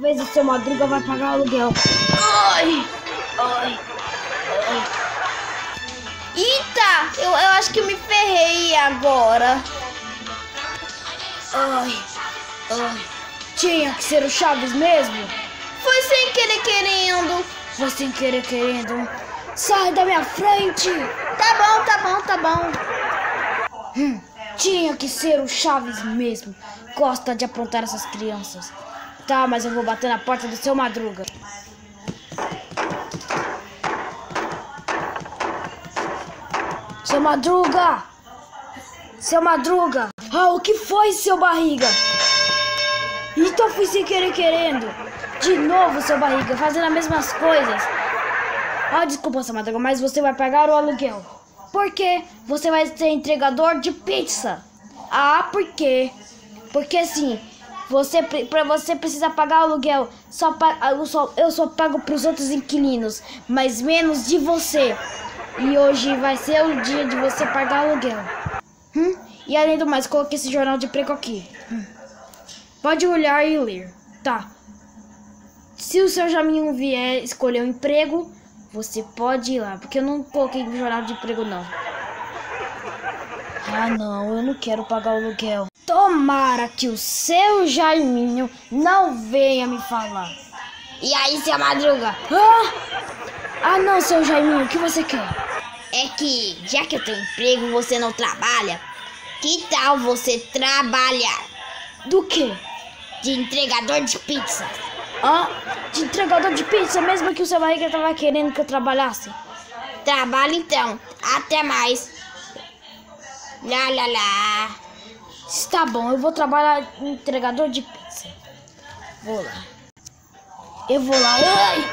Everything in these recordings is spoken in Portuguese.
vez o seu Madruga vai pagar o aluguel. Ai, ai, ai. Eita, eu, eu acho que eu me ferrei agora. Ai, ai. Tinha que ser o Chaves mesmo? Foi sem querer querendo. Foi sem querer querendo. Sai da minha frente! Tá bom, tá bom, tá bom. Hum, tinha que ser o Chaves mesmo. Gosta de aprontar essas crianças. Tá, mas eu vou bater na porta do seu Madruga. Seu Madruga! Seu Madruga! Ah, o que foi, seu barriga? Então fui sem querer querendo. De novo, seu barriga, fazendo as mesmas coisas. Ah, desculpa, seu Madruga, mas você vai pagar o aluguel. Por quê? Você vai ser entregador de pizza. Ah, por quê? Porque assim, você para você precisa pagar o aluguel. Só eu só eu só pago para os outros inquilinos, mas menos de você. E hoje vai ser o dia de você pagar o aluguel. Hum? E além do mais, coloquei esse jornal de emprego aqui. Hum. Pode olhar e ler. Tá. Se o seu Jaminho vier escolher um emprego, você pode ir lá. Porque eu não coloquei jornal de emprego, não. Ah, não. Eu não quero pagar o aluguel. Tomara que o seu Jaiminho não venha me falar. E aí, seu Madruga? Ah, ah não, seu Jaiminho. O que você quer? É que, já que eu tenho emprego você não trabalha, que tal você trabalhar? Do que? De entregador de pizza. Ah, de entregador de pizza, mesmo que o seu barriga tava querendo que eu trabalhasse. Trabalho então. Até mais. Lá, lá, lá. Está bom, eu vou trabalhar entregador de pizza. Vou lá. Eu vou lá. Ai!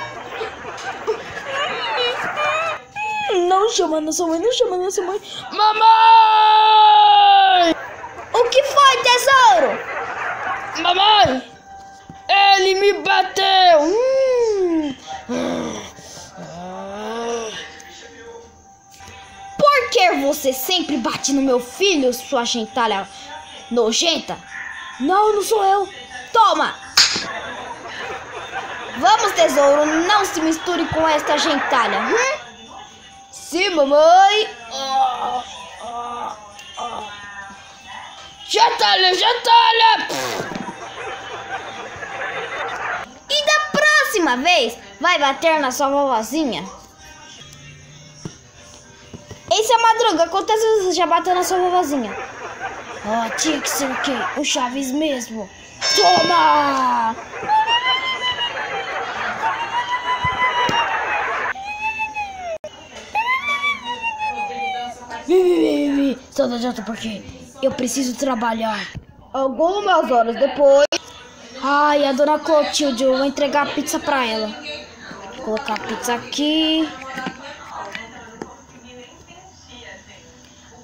Não chama nossa mãe, não chama nossa mãe. Mamãe! O que foi, tesouro? Mamãe! Ele me bateu! Hum. Você sempre bate no meu filho, sua gentalha nojenta? Não, não sou eu. Toma! Vamos, tesouro, não se misture com esta gentalha. Hum? Sim, mamãe. Oh, oh. Gentalha, gentalha! E da próxima vez, vai bater na sua vovozinha? Ei, seu Madruga, quantas vezes você já bateu na sua vovozinha? Ah, tinha que ser o quê? O Chaves mesmo. Toma! Vivi, Só não adianta porque eu preciso trabalhar. Algumas horas depois. Ai, a dona Clotilde, eu vou entregar a pizza pra ela. Vou colocar a pizza aqui.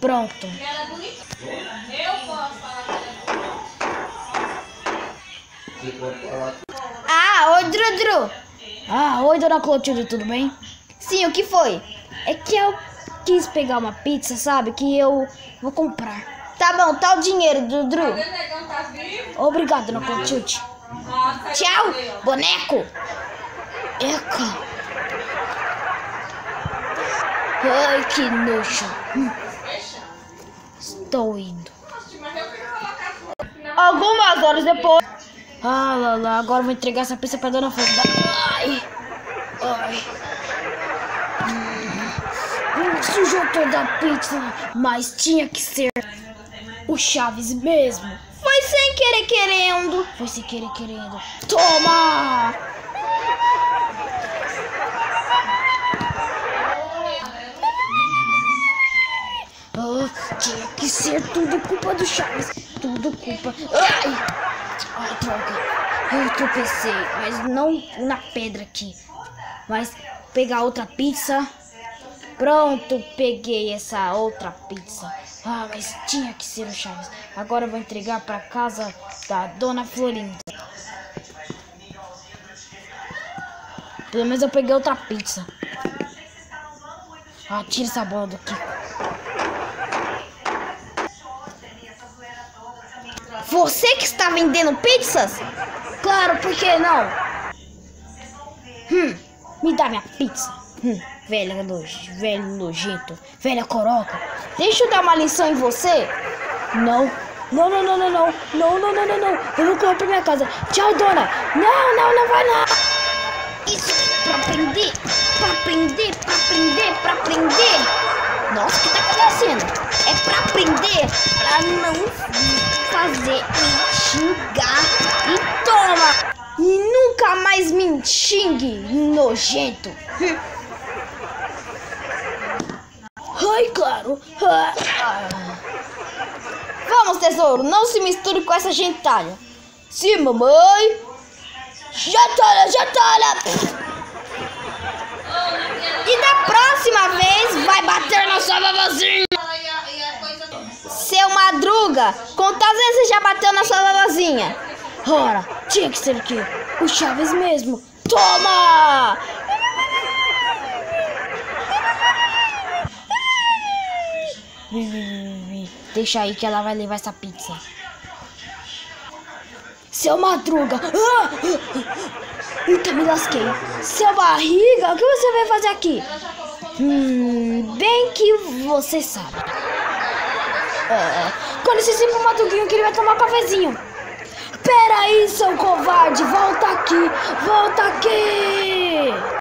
Pronto. Ah, oi, Drudru. Ah, oi, dona Clotilde, tudo bem? Sim, o que foi? É que eu quis pegar uma pizza, sabe? Que eu vou comprar. Tá bom, tá o dinheiro, Drudru. Obrigado, dona Clotilde. Tchau, boneco. Eca. Ai, que nojo. Hum. Indo. Algumas horas depois. Ah, lá, lá, agora vou entregar essa pizza pra dona Fernanda. Ai, ai. Hum, sujou toda a pizza, mas tinha que ser o Chaves mesmo. Foi sem querer querendo. Foi sem querer querendo. Toma! Oh, tinha que ser tudo culpa do Chaves. Tudo culpa. Ai! Ai, droga. Eu tropecei, mas não na pedra aqui. Mas pegar outra pizza. Pronto, peguei essa outra pizza. Ah, mas tinha que ser o Chaves. Agora vou entregar para casa da Dona Florinda. Pelo menos eu peguei outra pizza. Ah, tira essa bola do Kiko. Você que está vendendo pizzas? Claro, por que não? Hum, me dá minha pizza. Hum, velha noje, velho nojento, velha coroca. Deixa eu dar uma lição em você. Não, não, não, não, não, não, não, não, não, não. Eu vou correr pra minha casa. Tchau, dona. Não, não, não vai não. Isso é pra aprender, pra aprender, pra aprender, pra aprender. Nossa, o que tá acontecendo? É pra aprender, pra não fazer me xingar. E toma! E nunca mais me xingue, nojento. Ai, claro. Vamos, tesouro, não se misture com essa gentalha. Sim, mamãe. Gentalha, gentalha. E da próxima vez vai bater na sua vovozinha. Seu Madruga, quantas vezes já bateu na sua vovozinha? Ora, tinha que ser aqui. O Chaves mesmo. Toma! Deixa aí que ela vai levar essa pizza. Seu Madruga! Ah! Eita, me lasquei. Seu Barriga, o que você veio fazer aqui? Hum, bem que você sabe. É, quando esse pro Madruguinho que ele vai tomar um cafezinho. Peraí, seu covarde, volta aqui, volta aqui!